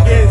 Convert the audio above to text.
again.